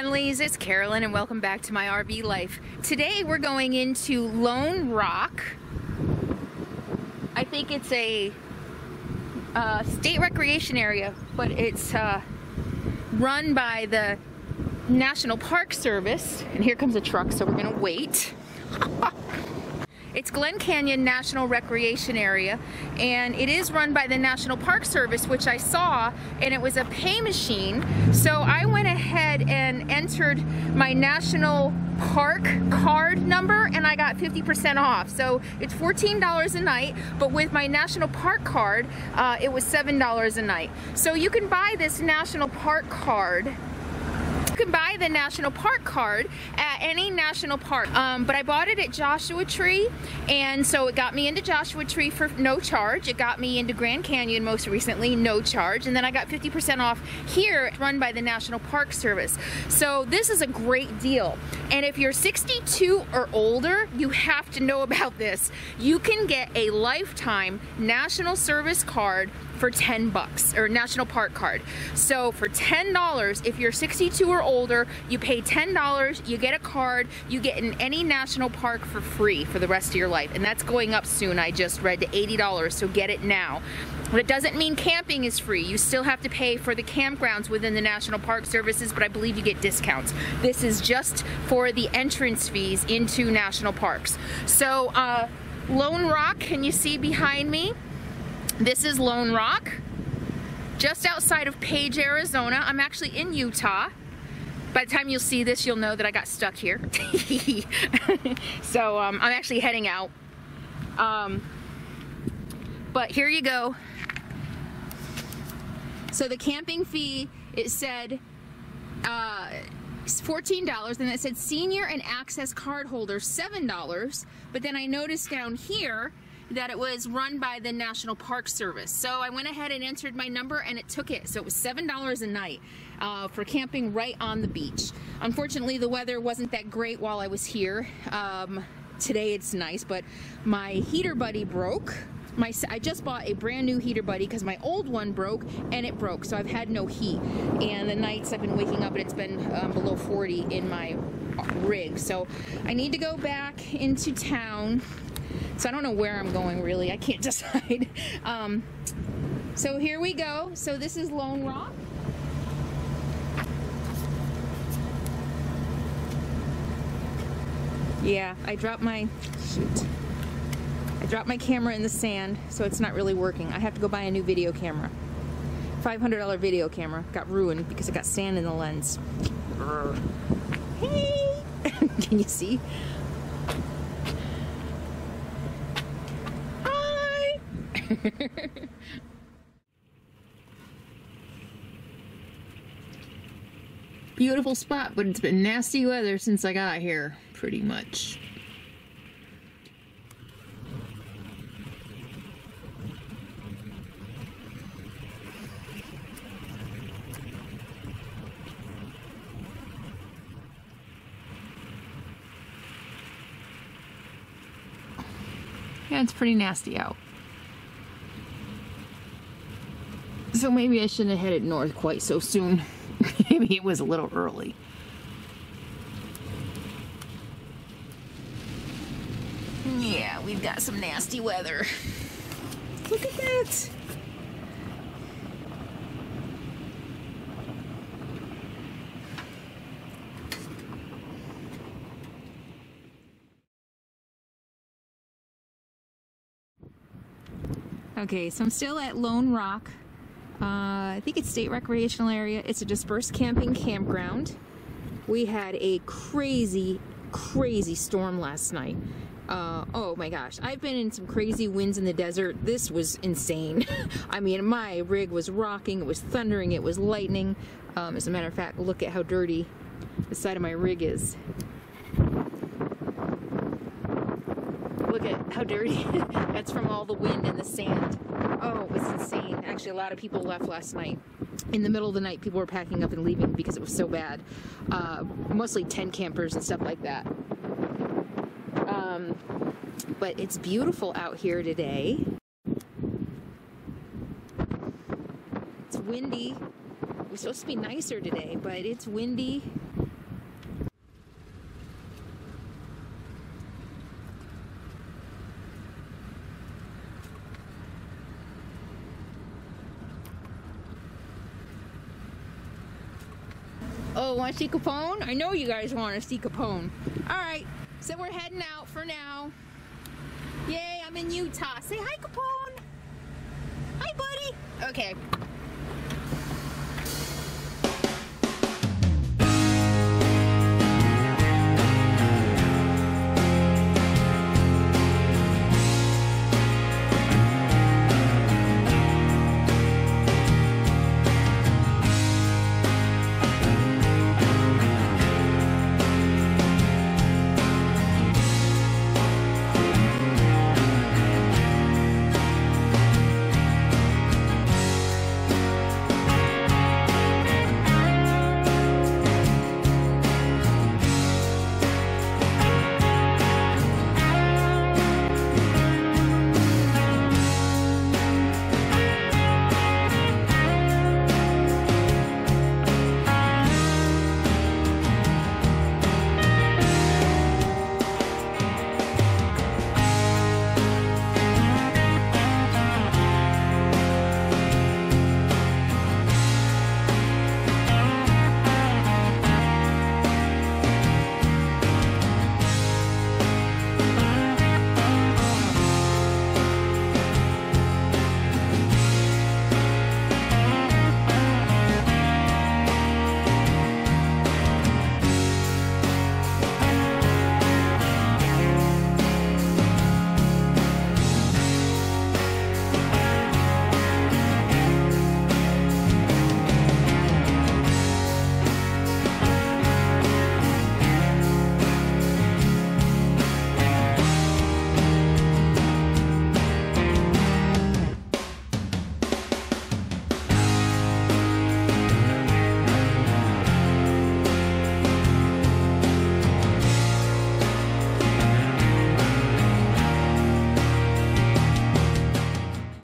friendlies, it's Carolyn and welcome back to my RV life. Today we're going into Lone Rock. I think it's a uh, state recreation area, but it's uh, run by the National Park Service. And here comes a truck, so we're gonna wait. It's Glen Canyon National Recreation Area and it is run by the National Park Service which I saw and it was a pay machine so I went ahead entered my National Park card number and I got 50% off. So it's $14 a night but with my National Park card uh, it was $7 a night. So you can buy this National Park card can buy the national park card at any national park. Um, but I bought it at Joshua Tree, and so it got me into Joshua Tree for no charge. It got me into Grand Canyon most recently, no charge. And then I got 50% off here, run by the National Park Service. So this is a great deal. And if you're 62 or older, you have to know about this. You can get a lifetime National Service card for 10 bucks or national park card. So for $10, if you're 62 or older, you pay $10, you get a card, you get in any national park for free for the rest of your life. And that's going up soon. I just read to $80, so get it now. But it doesn't mean camping is free. You still have to pay for the campgrounds within the National Park Services, but I believe you get discounts. This is just for the entrance fees into national parks. So uh, Lone Rock, can you see behind me? This is Lone Rock, just outside of Page, Arizona. I'm actually in Utah. By the time you'll see this, you'll know that I got stuck here. so um, I'm actually heading out. Um, but here you go. So the camping fee, it said uh, $14 and it said senior and access card holder $7 but then I noticed down here that it was run by the National Park Service. So I went ahead and entered my number and it took it. So it was $7 a night uh, for camping right on the beach. Unfortunately, the weather wasn't that great while I was here. Um, today it's nice, but my heater buddy broke. My, I just bought a brand new heater buddy because my old one broke and it broke so I've had no heat and the nights I've been waking up and it's been um, below 40 in my rig so I need to go back into town so I don't know where I'm going really. I can't decide. Um, so here we go. So this is Lone Rock. Yeah, I dropped my, shoot. I dropped my camera in the sand, so it's not really working. I have to go buy a new video camera. $500 video camera. Got ruined because it got sand in the lens. Hey! Can you see? Beautiful spot, but it's been nasty weather since I got here, pretty much. Yeah, it's pretty nasty out. So maybe I shouldn't have headed north quite so soon. maybe it was a little early. Yeah, we've got some nasty weather. Look at that. Okay, so I'm still at Lone Rock. Uh, I think it's state recreational area. It's a dispersed camping campground. We had a crazy, crazy storm last night. Uh, oh my gosh, I've been in some crazy winds in the desert. This was insane. I mean, my rig was rocking, it was thundering, it was lightning. Um, as a matter of fact, look at how dirty the side of my rig is. Look at how dirty. That's from all the wind and the sand. Oh, it was insane. Actually, a lot of people left last night. In the middle of the night, people were packing up and leaving because it was so bad. Uh, mostly tent campers and stuff like that. Um, but it's beautiful out here today. It's windy. It was supposed to be nicer today, but it's windy. Want to see Capone? I know you guys want to see Capone. All right, so we're heading out for now. Yay, I'm in Utah. Say hi, Capone. Hi, buddy. Okay.